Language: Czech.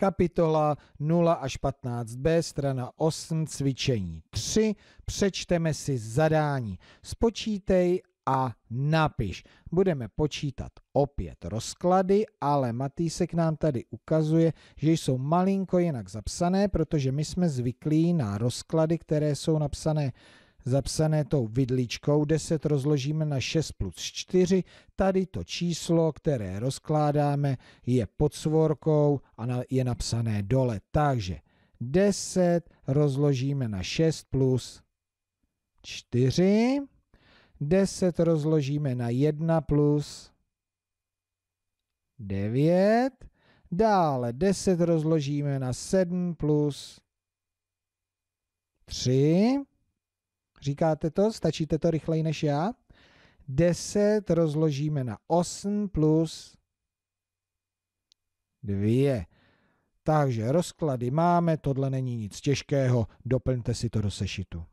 Kapitola 0 až 15b, strana 8, cvičení 3. Přečteme si zadání. Spočítej a napiš. Budeme počítat opět rozklady, ale Matýsek nám tady ukazuje, že jsou malinko jinak zapsané, protože my jsme zvyklí na rozklady, které jsou napsané zapsané tou vidličkou, 10 rozložíme na 6 plus 4, tady to číslo, které rozkládáme, je pod svorkou a je napsané dole. Takže 10 rozložíme na 6 plus 4, 10 rozložíme na 1 plus 9, dále 10 rozložíme na 7 plus 3, Říkáte to? Stačíte to rychleji než já? 10 rozložíme na 8 plus 2. Takže rozklady máme, tohle není nic těžkého, doplňte si to do sešitu.